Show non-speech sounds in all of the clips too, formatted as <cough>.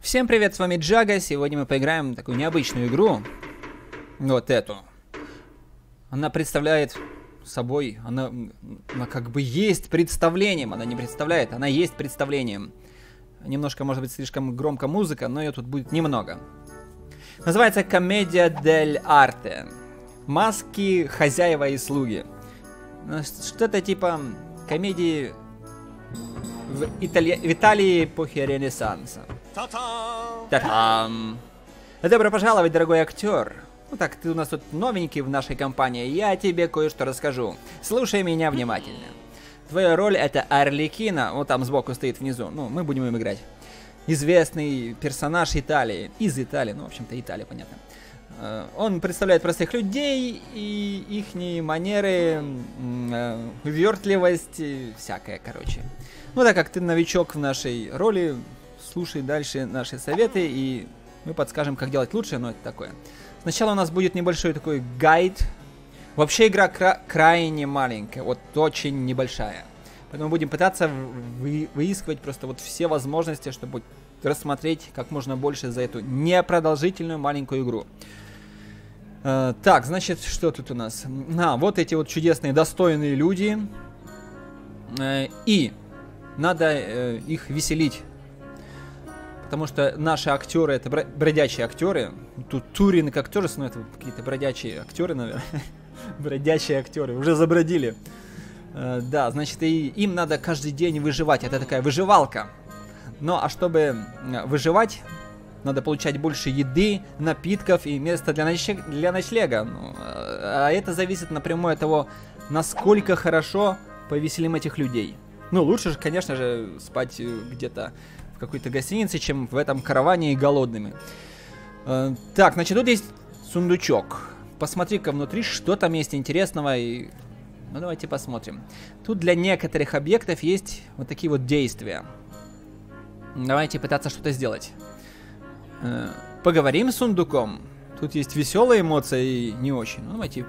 Всем привет, с вами Джага. Сегодня мы поиграем в такую необычную игру. Вот эту. Она представляет собой, она, она как бы есть представлением. Она не представляет, она есть представлением. Немножко, может быть, слишком громко музыка, но ее тут будет немного. Называется «Комедия дель арте». Маски хозяева и слуги. Ну, Что-то типа комедии в, Итали... в Италии эпохи Ренессанса. Та-дам! Добро пожаловать, дорогой актер. Ну так, ты у нас тут новенький в нашей компании, я тебе кое-что расскажу. Слушай меня внимательно. Твоя роль это Арликина, вот там сбоку стоит внизу, ну, мы будем им играть. Известный персонаж Италии, из Италии, ну, в общем-то, Италия, понятно. Э, Он представляет простых людей и их манеры, э, увертливость, всякое, короче. Ну, так как ты новичок в нашей роли, слушай дальше наши советы, и мы подскажем, как делать лучше, но это такое. Сначала у нас будет небольшой такой гайд. Вообще игра кра- крайне маленькая, вот очень небольшая. Поэтому будем пытаться вы- выискивать просто вот все возможности, чтобы рассмотреть как можно больше за эту непродолжительную маленькую игру. Э, так, значит, что тут у нас? А, вот эти вот чудесные, достойные люди. Э, и надо э, их веселить. Потому что наши актеры это бро- бродячие актеры. Тут Турин как актеры, но это какие-то бродячие актеры, наверное. <laughs> бродячие актеры. Уже забродили. Э, да, значит, и им надо каждый день выживать. Это такая выживалка. Ну, а чтобы э, выживать, надо получать больше еды, напитков и места для, ночлег- для ночлега. Ну, э, а это зависит напрямую от того, насколько хорошо повеселим этих людей. Ну, лучше же, конечно же, спать где-то в какой-то гостинице, чем в этом караване и голодными. Э, так, значит, тут есть сундучок. Посмотри-ка внутри, что там есть интересного и... Ну, давайте посмотрим. Тут для некоторых объектов есть вот такие вот действия. Давайте пытаться что-то сделать. Э, поговорим с сундуком. Тут есть веселые эмоции и не очень. Ну, давайте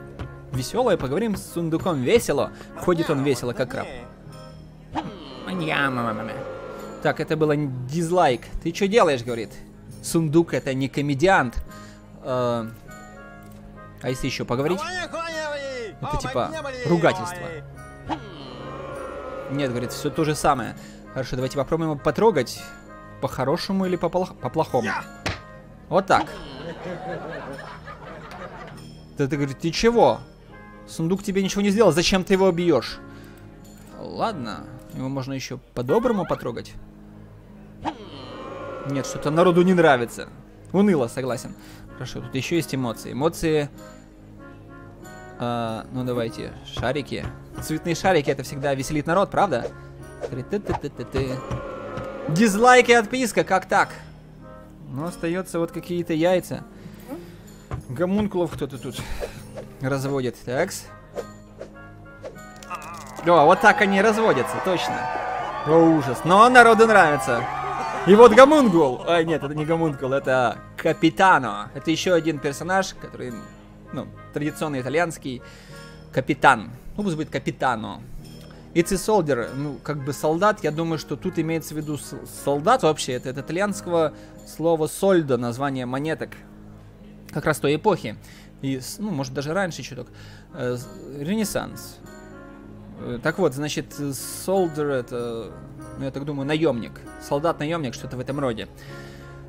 веселое, поговорим с сундуком весело. Ходит он весело, как краб. Так, это было дизлайк. Ты что делаешь, говорит. Сундук это не комедиант. Э, а если еще поговорить? Это типа ругательство. Нет, говорит, все то же самое. Хорошо, давайте попробуем его потрогать. По-хорошему или по-плох- по-плохому? Вот так. Да ты говорит, ты чего? Сундук тебе ничего не сделал, зачем ты его бьешь? Ладно, его можно еще по-доброму потрогать. Нет, что-то народу не нравится. Уныло, согласен. Хорошо, тут еще есть эмоции. Эмоции... а, ну давайте, шарики. Цветные шарики это всегда веселит народ, правда? Дизлайк и отписка, как так? Ну, остается вот какие-то яйца. Гомункулов кто-то тут разводит. Такс. О, вот так они разводятся, точно. О, ужас. Но народу нравится. И вот Гомункул. Ой, нет, это не Гомункул, это Капитано. Это еще один персонаж, который, ну, традиционный итальянский. Капитан. Ну, пусть будет Капитано. It's a soldier, ну, как бы солдат, я думаю, что тут имеется в виду солдат вообще, это от итальянского слова сольдо, название монеток, как раз той эпохи, и, ну, может, даже раньше чуток, Э, Ренессанс. Э, Так вот, значит, солдер это, ну, я так думаю, наемник, солдат-наемник, что-то в этом роде.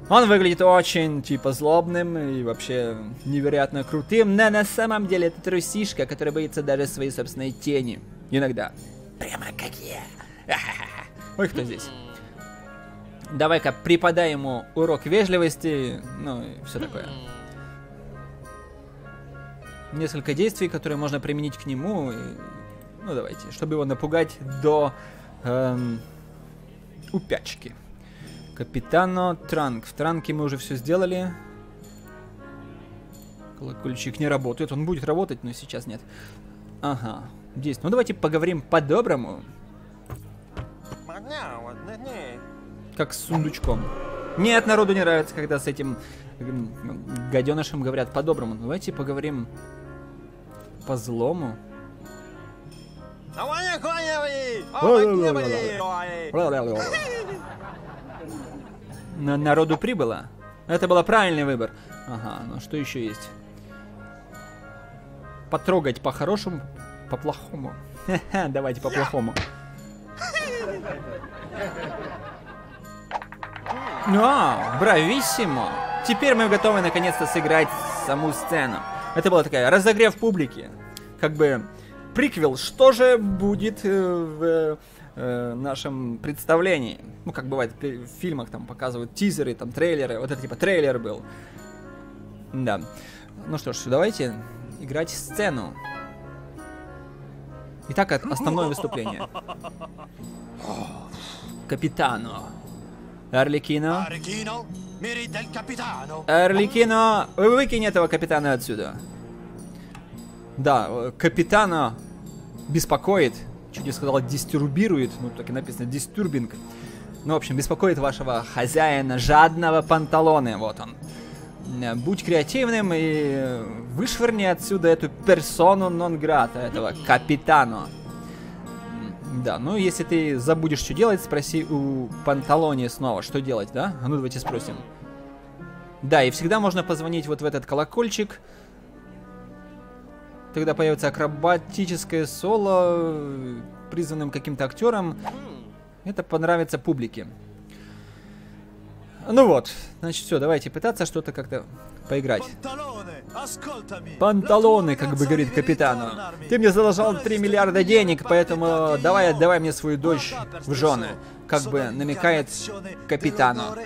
Он выглядит очень, типа, злобным и вообще невероятно крутым, но на самом деле это трусишка, который боится даже своей собственной тени. Иногда. Прямо как я. <laughs> Ой, кто здесь? Давай-ка преподай ему урок вежливости, ну и все такое. Несколько действий, которые можно применить к нему. и- ну давайте, чтобы его напугать до эм, упячки. Капитано Транк. В Транке мы уже все сделали. Колокольчик не работает. Он будет работать, но сейчас нет. Ага. Здесь. Ну давайте поговорим по-доброму. Как с сундучком. Нет, народу не нравится, когда с этим м, гаденышем говорят по-доброму. Давайте поговорим по-злому. На народу прибыло. Это был правильный выбор. Ага, ну что еще есть? Потрогать по-хорошему, по-плохому. Давайте по-плохому. А, брависсимо. Теперь мы готовы наконец-то сыграть саму сцену. Это была такая разогрев публики. Как бы приквел, что же будет э, в э, нашем представлении. Ну, как бывает в фильмах, там показывают тизеры, там трейлеры. Вот это типа трейлер был. Да. Ну что ж, давайте играть сцену. Итак, основное <laughs> выступление. Капитано. Арликино. Арликино, выкинь этого капитана отсюда. Да, э, капитана беспокоит, чуть не сказал дистурбирует, ну так и написано дистурбинг. Ну, в общем, беспокоит вашего хозяина, жадного панталоны, вот он. Э, будь креативным и вышвырни отсюда эту персону нон-грата, этого капитана. Да, ну если ты забудешь, что делать, спроси у Панталони снова, что делать, да? А ну давайте спросим. Да, и всегда можно позвонить вот в этот колокольчик. Тогда появится акробатическое соло, призванным каким-то актером. Это понравится публике. Ну вот, значит, все, давайте пытаться что-то как-то поиграть. Панталоны, как бы говорит капитану. Ты мне задолжал 3 миллиарда денег, поэтому давай отдавай мне свою дочь в жены. Как бы намекает капитану.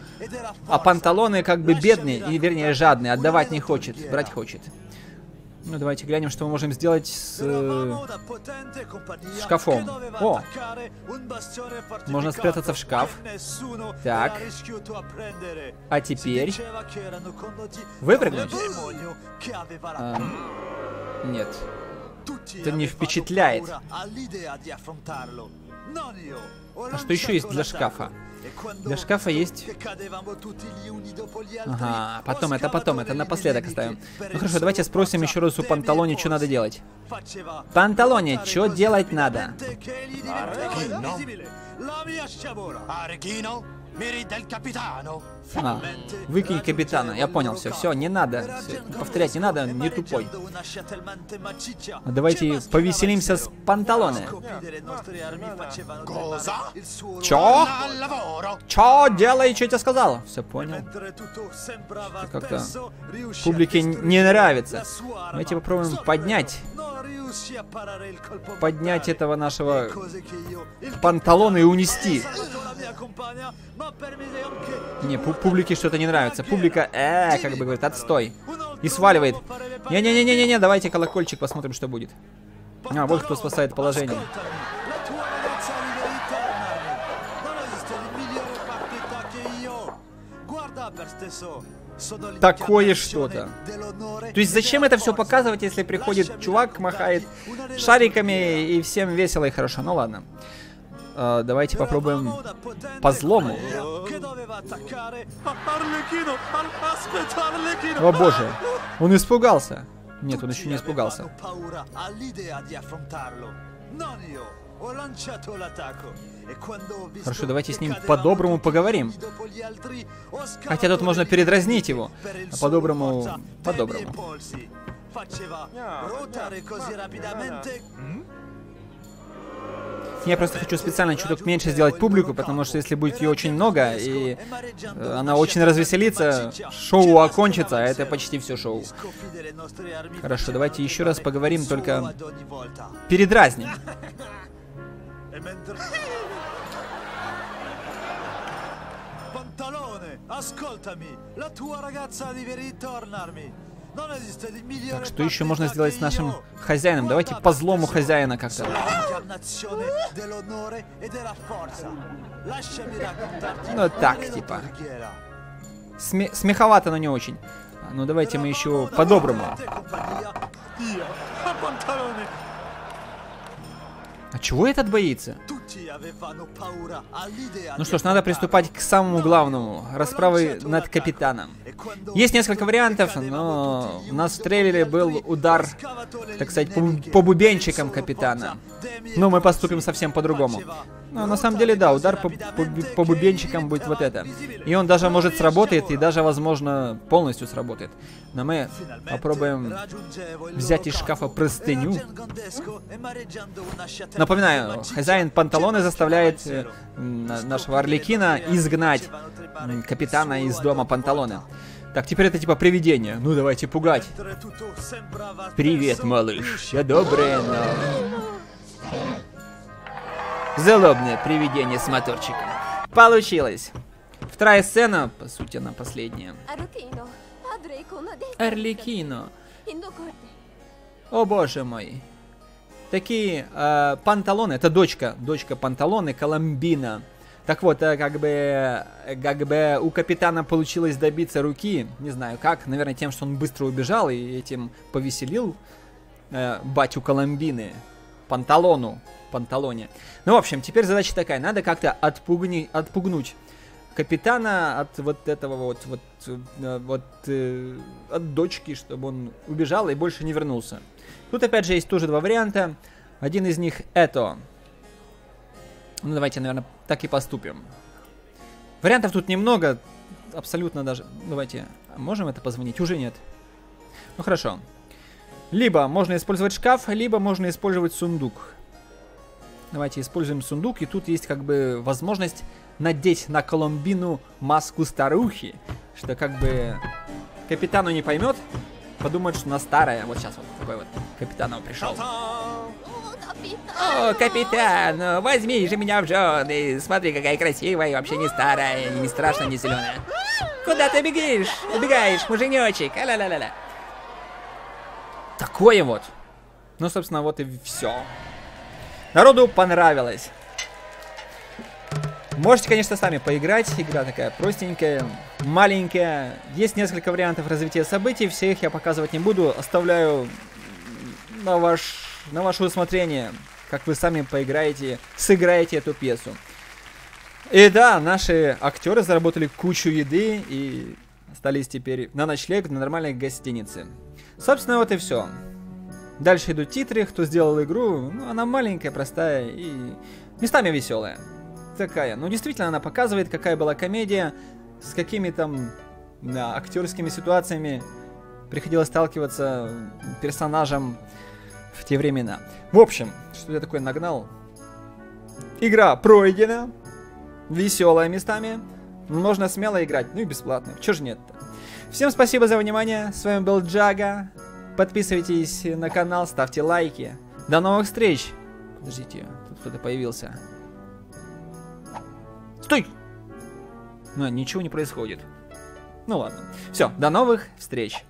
А панталоны как бы бедный, и вернее жадный, отдавать не хочет, брать хочет. Ну, давайте глянем, что мы можем сделать с э, шкафом. О! Можно спрятаться в шкаф. Так. А теперь... Выпрыгнуть? А, нет. Это не впечатляет. А что еще есть для шкафа? Для шкафа есть... Ага, потом, это потом, это напоследок оставим. Ну хорошо, давайте спросим еще раз у Панталони, что надо делать. Панталони, что делать надо? А, выкинь капитана. Я понял, все, все, не надо. Все, повторять не надо, не тупой. А давайте повеселимся с панталоны. Чё? Чё делай, что я тебе сказал? Все понял. Как-то публике не нравится. Давайте попробуем поднять поднять этого нашего панталона и унести. Не, публике что-то не нравится. Публика, э, как бы говорит, отстой. И сваливает. Не-не-не-не-не, давайте колокольчик посмотрим, что будет. А, вот кто спасает положение. Такое что-то. То есть зачем это все показывать, если приходит чувак, махает шариками и всем весело и хорошо? Ну ладно. Uh, давайте попробуем по злому. О боже, он испугался. Нет, он еще не испугался. Хорошо, давайте с ним по-доброму поговорим. Хотя тут можно передразнить его. А по-доброму... По-доброму. Я просто хочу специально чуток меньше сделать публику, потому что если будет ее очень много, и э, она очень развеселится, шоу окончится, а это почти все шоу. Хорошо, давайте еще раз поговорим, только передразним. Pantalone, ascoltami, la tua ragazza deve ritornarmi. Так, что еще можно сделать с нашим хозяином? Давайте по злому хозяина как-то. Ну так, типа. Сме смеховато, но не очень. Ну давайте мы еще по-доброму. А чего этот боится? Ну что ж, надо приступать к самому главному. Расправы над капитаном. Есть несколько вариантов, но у нас в трейлере был удар, так сказать, по, по бубенчикам капитана. Но мы поступим совсем по-другому. Ну, на самом деле, да, удар по, по, по бубенчикам будет вот это. И он даже может сработает, и даже, возможно, полностью сработает. Но мы попробуем взять из шкафа простыню. Напоминаю, хозяин панталоны заставляет э, нашего Орликина изгнать капитана из дома панталоны. Так, теперь это типа привидение. Ну, давайте пугать. Привет, малыш. Я доброе, но... Злобное привидение с моторчиком. Получилось. Вторая сцена, по сути, она последняя. Орликино. О боже мой. Такие э, панталоны, это дочка, дочка панталоны Коломбина. Так вот, э, как бы, как бы у капитана получилось добиться руки, не знаю как, наверное, тем, что он быстро убежал и этим повеселил э, батю Коломбины, панталону, панталоне. Ну, в общем, теперь задача такая. Надо как-то отпугни, отпугнуть капитана от вот этого вот, вот, э, вот э, от дочки, чтобы он убежал и больше не вернулся. Тут опять же есть тоже два варианта. Один из них это. Ну, давайте, наверное, так и поступим. Вариантов тут немного, абсолютно даже. Давайте, можем это позвонить? Уже нет. Ну, хорошо. Либо можно использовать шкаф, либо можно использовать сундук. Давайте используем сундук, и тут есть как бы возможность надеть на Коломбину маску старухи, что как бы капитану не поймет, подумает, что она старая. Вот сейчас вот такой вот капитан пришел. О, капитан, возьми же меня в жены. Смотри, какая красивая, и вообще не старая, не страшно, не зеленая. Куда ты бегаешь? Убегаешь, муженечек. А-ля-ля-ля-ля. Такое вот. Ну, собственно, вот и все. Народу понравилось. Можете, конечно, сами поиграть. Игра такая простенькая, маленькая. Есть несколько вариантов развития событий. Все их я показывать не буду. Оставляю на, ваш, на ваше усмотрение, как вы сами поиграете, сыграете эту пьесу. И да, наши актеры заработали кучу еды и остались теперь на ночлег на нормальной гостинице. Собственно, вот и все. Дальше идут титры, кто сделал игру. Ну, она маленькая, простая и местами веселая. Такая. Ну, действительно, она показывает, какая была комедия, с какими там да, актерскими ситуациями приходилось сталкиваться персонажам в те времена. В общем, что я такое нагнал? Игра пройдена, веселая местами, можно смело играть, ну и бесплатно, чё же нет-то. Всем спасибо за внимание, с вами был Джага, Подписывайтесь на канал, ставьте лайки. До новых встреч! Подождите, тут кто-то появился. Стой! Ну, ничего не происходит. Ну ладно. Все, до новых встреч.